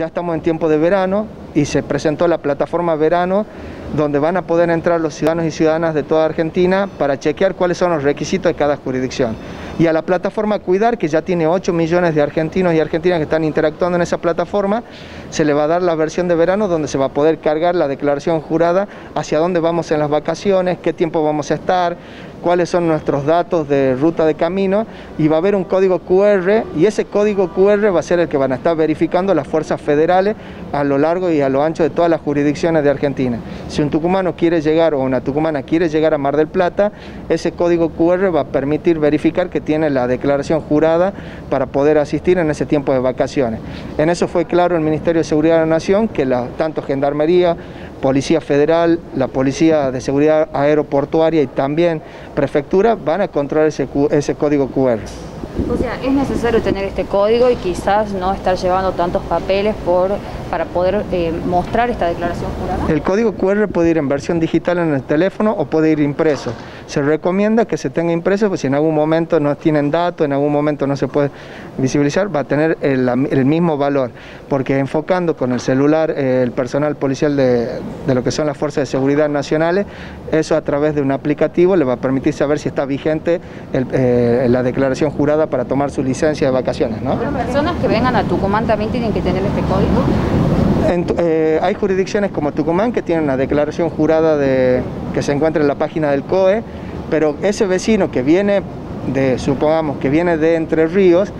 ya estamos en tiempo de verano y se presentó la plataforma verano donde van a poder entrar los ciudadanos y ciudadanas de toda Argentina para chequear cuáles son los requisitos de cada jurisdicción. Y a la plataforma Cuidar, que ya tiene 8 millones de argentinos y argentinas que están interactuando en esa plataforma, se le va a dar la versión de verano donde se va a poder cargar la declaración jurada hacia dónde vamos en las vacaciones, qué tiempo vamos a estar, cuáles son nuestros datos de ruta de camino y va a haber un código QR y ese código QR va a ser el que van a estar verificando las fuerzas federales a lo largo y a lo ancho de todas las jurisdicciones de Argentina. Si un tucumano quiere llegar o una tucumana quiere llegar a Mar del Plata, ese código QR va a permitir verificar que tiene la declaración jurada para poder asistir en ese tiempo de vacaciones. En eso fue claro el Ministerio de Seguridad de la Nación que la, tanto Gendarmería, Policía Federal, la Policía de Seguridad Aeroportuaria y también Prefectura van a controlar ese, ese código QR. O sea, es necesario tener este código y quizás no estar llevando tantos papeles por, para poder eh, mostrar esta declaración jurada. El código QR puede ir en versión digital en el teléfono o puede ir impreso. Se recomienda que se tenga impreso, pues si en algún momento no tienen datos, en algún momento no se puede visibilizar, va a tener el, el mismo valor, porque enfocando con el celular eh, el personal policial de, lo que son las fuerzas de seguridad nacionales, eso a través de un aplicativo le va a permitir saber si está vigente el, eh, la declaración jurada para tomar su licencia de vacaciones. ¿no? ¿Las personas que vengan a Tucumán también tienen que tener este código? Eh, hay jurisdicciones como Tucumán que tienen una declaración jurada de, que se encuentra en la página del COE, pero ese vecino que viene de, supongamos, que viene de Entre Ríos,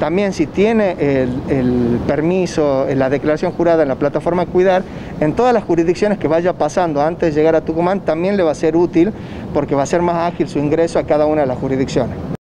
también si tiene el, el, permiso, la declaración jurada en la plataforma Cuidar, en todas las jurisdicciones que vaya pasando antes de llegar a Tucumán también le va a ser útil porque va a ser más ágil su ingreso a cada una de las jurisdicciones.